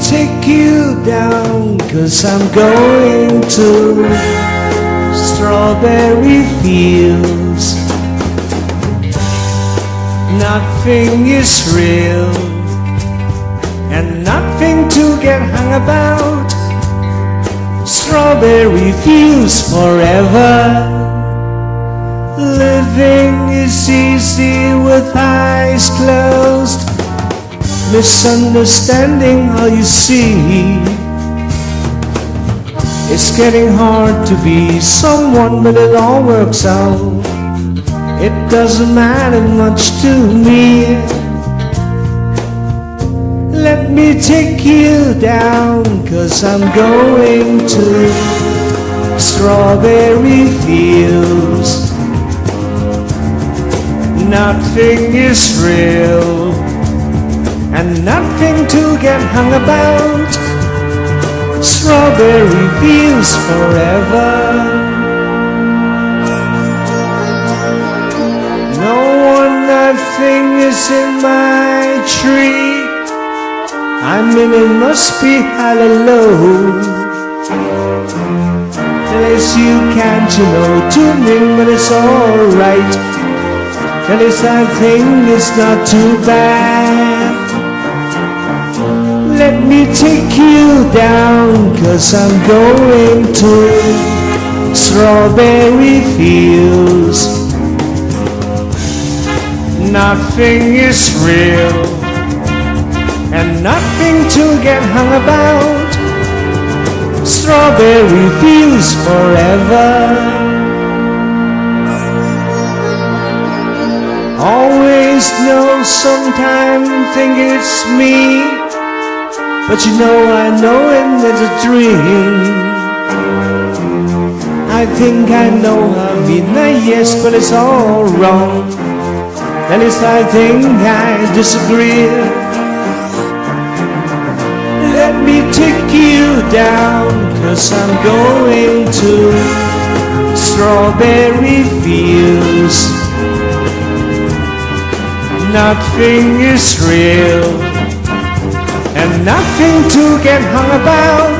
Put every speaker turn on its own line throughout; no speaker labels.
take you down, cause I'm going to strawberry fields. Nothing is real, and nothing to get hung about. Strawberry fields forever. Living is easy with eyes closed. Misunderstanding how you see. It's getting hard to be someone, but it all works out. It doesn't matter much to me. Let me take you down, cause I'm going to strawberry fields. Nothing is real and nothing to get hung about. Strawberry fields forever. No one, nothing is in my tree. I mean, it must be hallelujah. Unless you can't, you know, tune in, but it's alright. At least I think it's not too bad. Let me take you down, cause I'm going to strawberry fields. Nothing is real, and nothing to get hung about. Strawberry fields forever. Always know, sometime think it's me. But you know I know and it's a dream. I think I know mean a yes, but it's all wrong. At least I think I disagree. Let me take you down, cause I'm going to strawberry fields. Nothing is real and nothing to get hung about.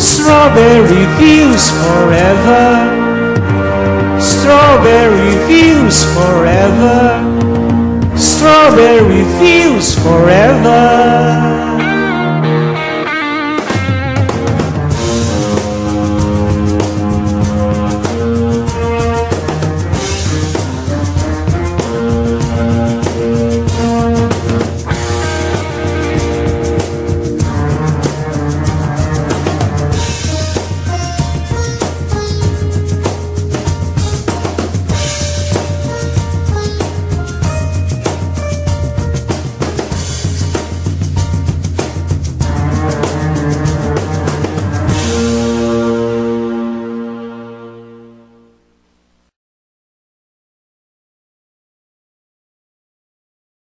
Strawberry fields forever. Strawberry fields forever. Strawberry fields forever.